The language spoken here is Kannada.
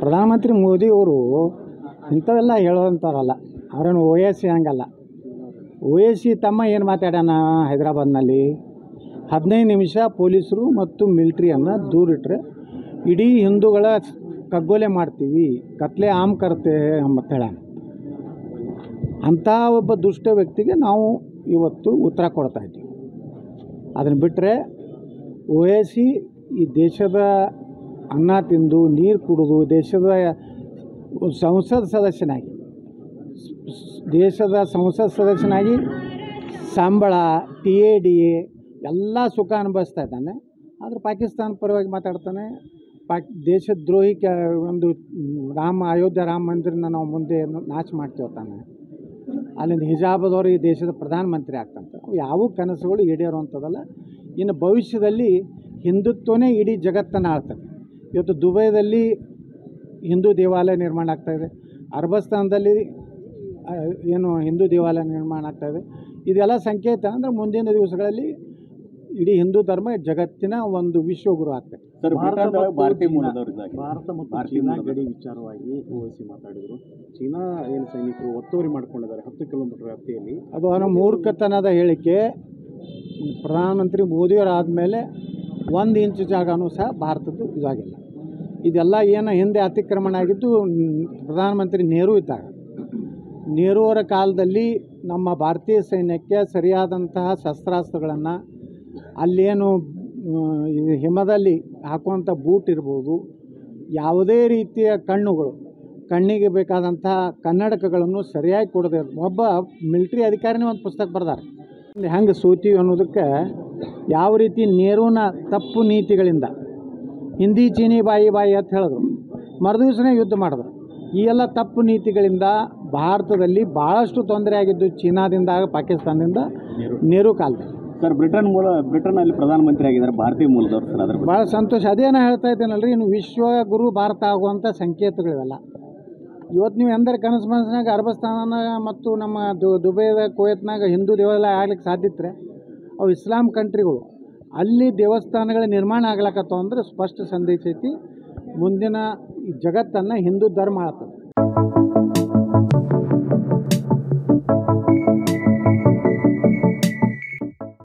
ಪ್ರಧಾನಮಂತ್ರಿ ಮೋದಿಯವರು ಇಂಥವೆಲ್ಲ ಹೇಳೋವಂಥವ್ರಲ್ಲ. ಅವ್ರೇನು ಓ ಎಸ್ ಸಿ ಹಂಗಲ್ಲ. ಸಿ ತಮ್ಮ ಏನು ಮಾತಾಡ್ಯಾನ ಹೈದರಾಬಾದ್ನಲ್ಲಿ? ಹದಿನೈದು ನಿಮಿಷ ಪೊಲೀಸರು ಮತ್ತು ಮಿಲ್ಟ್ರಿಯನ್ನು ದೂರಿಟ್ರೆ ಇಡೀ ಹಿಂದೂಗಳ ಕಗ್ಗೊಲೆ ಮಾಡ್ತೀವಿ, ಕತ್ಲೆ ಆಮ್ ಕರ್ತೆ ಅಂತ ಹೇಳ ಅಂಥ ಒಬ್ಬ ದುಷ್ಟ ವ್ಯಕ್ತಿಗೆ ನಾವು ಇವತ್ತು ಉತ್ತರ ಕೊಡ್ತಾ ಇದ್ದೀವಿ. ಅದನ್ನು ಬಿಟ್ಟರೆ ಓ ಎಸ್ ಸಿ ಈ ದೇಶದ ಅನ್ನ ತಿಂದು ನೀರು ಕುಡಿದು ದೇಶದ ಸಂಸತ್ ಸದಸ್ಯನಾಗಿ, ದೇಶದ ಸಂಸತ್ ಸದಸ್ಯನಾಗಿ ಸಂಬಳ ಟಿ ಎ ಡಿ ಎ ಎಲ್ಲ ಸುಖ ಅನುಭವಿಸ್ತಾ ಇದ್ದಾನೆ. ಆದರೆ ಪಾಕಿಸ್ತಾನ ಪರವಾಗಿ ಮಾತಾಡ್ತಾನೆ. ಪಾಕ್ ದೇಶದ್ರೋಹಿ ಕ ಒಂದು ರಾಮ, ಅಯೋಧ್ಯೆ ರಾಮ ಮಂದಿರನ ನಾವು ಮುಂದೆ ನಾಶ ಮಾಡ್ತೇವೆ ತಾನೆ ಅಲ್ಲಿಂದ ಹಿಜಾಬದವರು ಈ ದೇಶದ ಪ್ರಧಾನಮಂತ್ರಿ ಆಗ್ತಂತ. ಯಾವ ಕನಸುಗಳು ಈಡೇರುವಂಥದ್ದಲ್ಲ. ಇನ್ನು ಭವಿಷ್ಯದಲ್ಲಿ ಹಿಂದುತ್ವನೇ ಇಡೀ ಜಗತ್ತನ್ನು ಆಳ್ತದೆ. ಇವತ್ತು ದುಬೈದಲ್ಲಿ ಹಿಂದೂ ದೇವಾಲಯ ನಿರ್ಮಾಣ ಆಗ್ತಾಯಿದೆ ಅರಬಸ್ತಾನದಲ್ಲಿ ಏನು ಹಿಂದೂ ದೇವಾಲಯ ನಿರ್ಮಾಣ ಆಗ್ತಾಯಿದೆ ಇದೆಲ್ಲ ಸಂಕೇತ ಅಂದರೆ ಮುಂದಿನ ದಿವಸಗಳಲ್ಲಿ ಇಡೀ ಹಿಂದೂ ಧರ್ಮ ಜಗತ್ತಿನ ಒಂದು ವಿಶ್ವಗುರು ಆಗ್ತದೆ ಸರ್ ಭಾರತ ಮತ್ತು ಭಾರತೀಯ ಚೀನಾ-. ಗಡಿ ವಿಚಾರವಾಗಿ ಊಹಿಸಿ ಮಾತಾಡಿದರು. ಚೀನಾ ಏನು ಸೈನಿಕರು ಒತ್ತುವರಿ ಮಾಡ್ಕೊಂಡಿದ್ದಾರೆ ಹತ್ತು ಕಿಲೋಮೀಟರ್ ವ್ಯಾಪ್ತಿಯಲ್ಲಿ. ಅದು ಅವರ ಮೂರ್ಖತನದ ಹೇಳಿಕೆ. ಪ್ರಧಾನಮಂತ್ರಿ ಮೋದಿಯವರಾದಮೇಲೆ ಒಂದು ಇಂಚು ಜಾಗನೂ ಸಹ ಭಾರತದ್ದು ಇದಾಗಿಲ್ಲ. ಇದೆಲ್ಲ ಏನು ಹಿಂದೆ ಅತಿಕ್ರಮಣ ಆಗಿದ್ದು, ಪ್ರಧಾನಮಂತ್ರಿ ನೆಹರು ಇದ್ದಾಗ. ನೆಹರು ಅವರ ಕಾಲದಲ್ಲಿ ನಮ್ಮ ಭಾರತೀಯ ಸೈನ್ಯಕ್ಕೆ ಸರಿಯಾದಂತಹ ಶಸ್ತ್ರಾಸ್ತ್ರಗಳನ್ನು, ಅಲ್ಲೇನು ಹಿಮದಲ್ಲಿ ಹಾಕುವಂಥ ಬೂಟ್ ಇರ್ಬೋದು, ಯಾವುದೇ ರೀತಿಯ ಕಣ್ಣುಗಳು, ಕಣ್ಣಿಗೆ ಬೇಕಾದಂತಹ ಕನ್ನಡಕಗಳನ್ನು ಸರಿಯಾಗಿ ಕೊಡದೆ ಒಬ್ಬ ಮಿಲಿಟ್ರಿ ಅಧಿಕಾರಿನೇ ಒಂದು ಪುಸ್ತಕ ಬರ್ದಾರೆ. ಹೆಂಗೆ ಸೋತೀವಿ ಅನ್ನೋದಕ್ಕೆ ಯಾವ ರೀತಿ ನೆಹರುನ ತಪ್ಪು ನೀತಿಗಳಿಂದ ಹಿಂದಿ ಚೀನಿ ಬಾಯಿ ಬಾಯಿ ಅಂತ ಹೇಳಿದ್ರು. ಮರುದಿವಸನೇ ಯುದ್ಧ ಮಾಡಿದ್ರು. ಈ ಎಲ್ಲ ತಪ್ಪು ನೀತಿಗಳಿಂದ ಭಾರತದಲ್ಲಿ ಭಾಳಷ್ಟು ತೊಂದರೆ ಆಗಿದ್ದು ಚೀನಾದಿಂದ ಪಾಕಿಸ್ತಾನದಿಂದ ನೆರು ಕಾಲದಲ್ಲಿ. ಸರ್ ಬ್ರಿಟನ್ ಮೂಲ ಬ್ರಿಟನ್ ಅಲ್ಲಿ ಪ್ರಧಾನಮಂತ್ರಿ ಆಗಿದ್ದಾರೆ ಭಾರತೀಯ ಮೂಲದವರು ಸರ್ ಅದ್ರ ಭಾಳ ಸಂತೋಷ. ಅದೇನ ಹೇಳ್ತಾ ಇದ್ದೇನಲ್ರಿ ಇನ್ನು ವಿಶ್ವ ಗುರು ಭಾರತ ಆಗುವಂಥ ಸಂಕೇತಗಳಿವೆಲ್ಲ. ಇವತ್ತು ನೀವು ಎಂದರೆ ಕನಸು ಮನಸ್ಸಿನಾಗ ಅರಬಸ್ತಾನ ಮತ್ತು ನಮ್ಮ ದು ದುಬೈದ ಕುವೈತ್ನಾಗ ಹಿಂದೂ ದೇವಾಲಯ ಆಗ್ಲಿಕ್ಕೆ ಸಾಧ್ಯತ್ರೆ ಅವು ಇಸ್ಲಾಂ ಕಂಟ್ರಿಗಳು. ಅಲ್ಲಿ ದೇವಸ್ಥಾನಗಳ ನಿರ್ಮಾಣ ಆಗ್ಲಕತ್ತವ ಅಂದ್ರೆ ಸ್ಪಷ್ಟ ಸಂದೇಶ ಐತಿ ಮುಂದಿನ ಜಗತ್ತನ್ನು ಹಿಂದೂ ಧರ್ಮ ಆಳ್ತದೆ